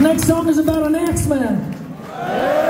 Next song is about an axe man.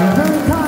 你在？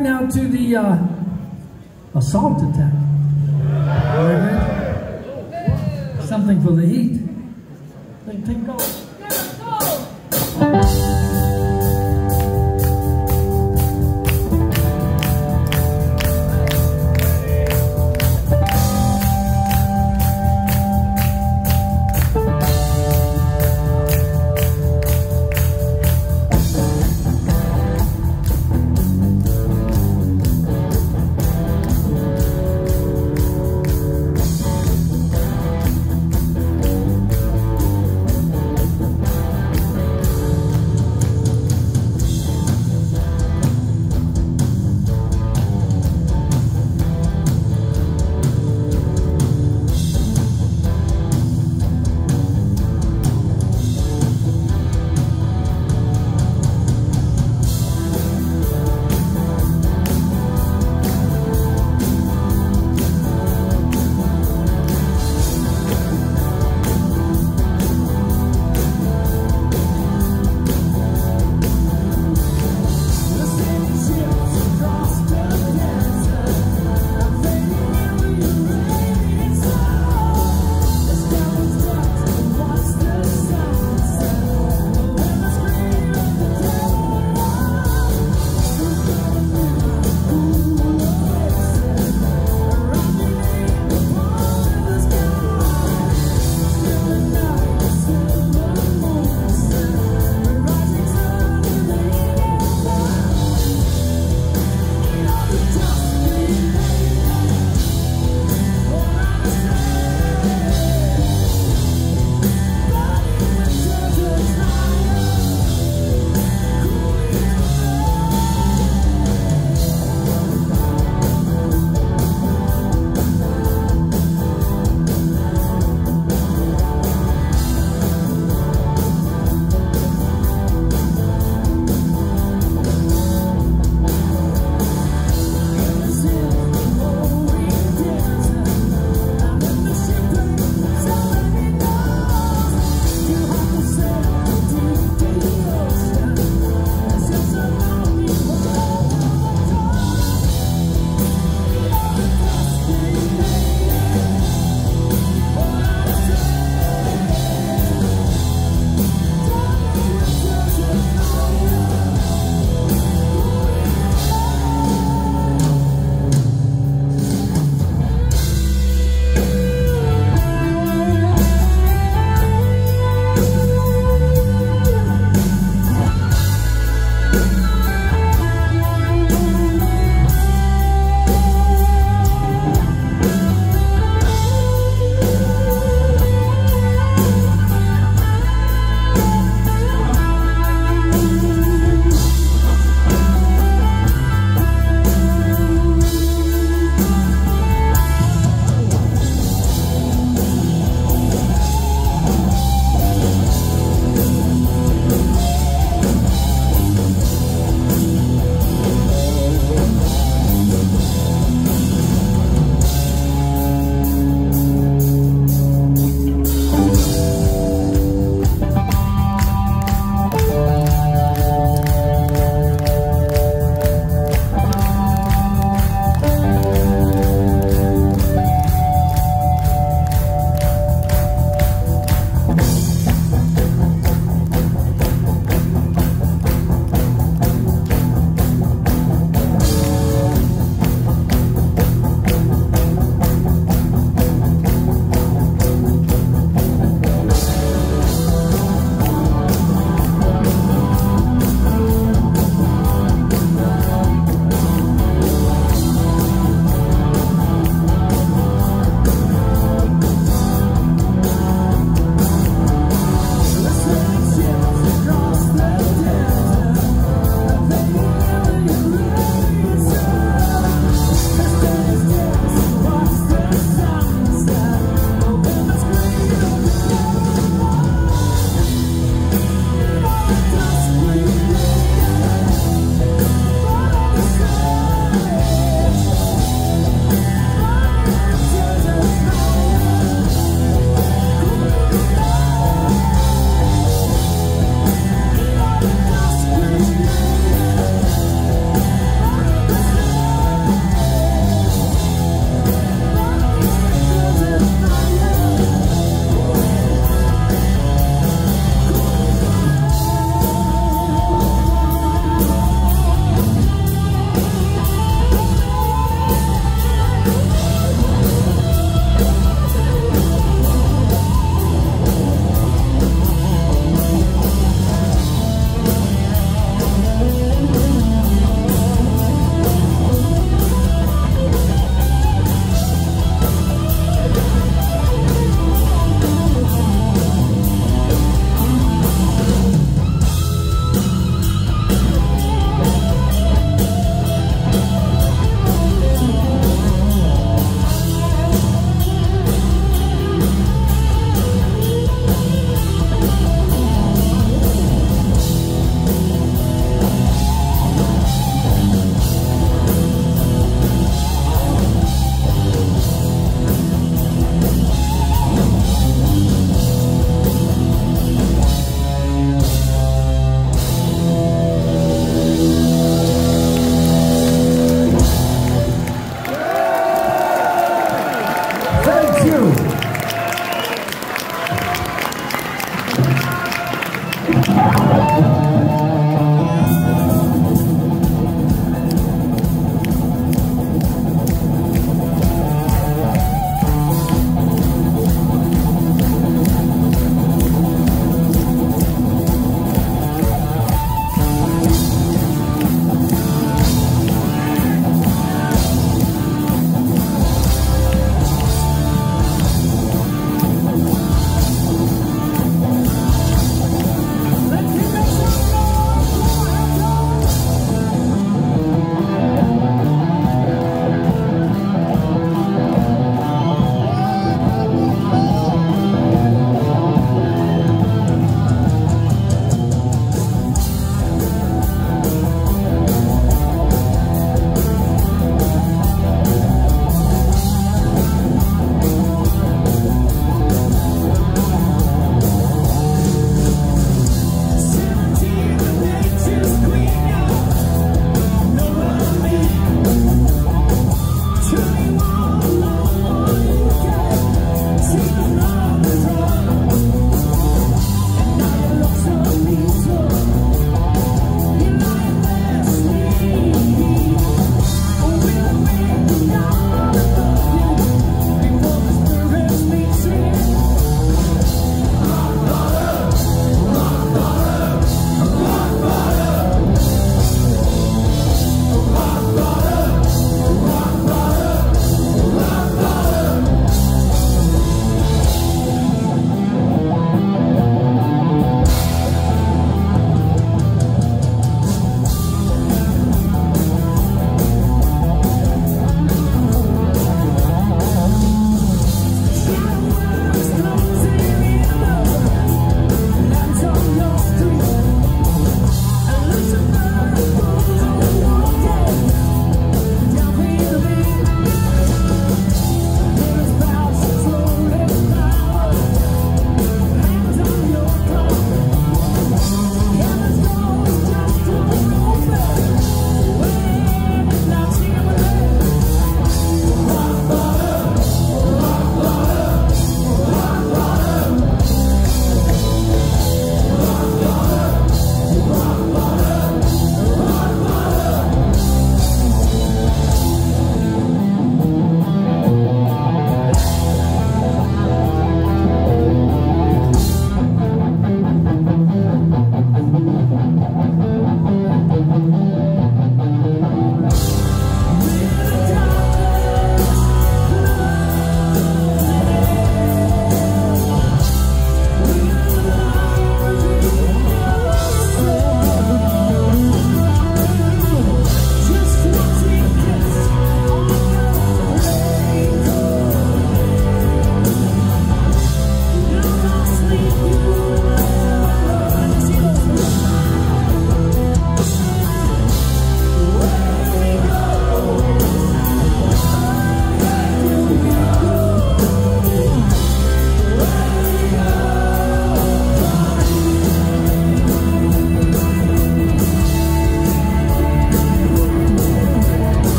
Now to the uh,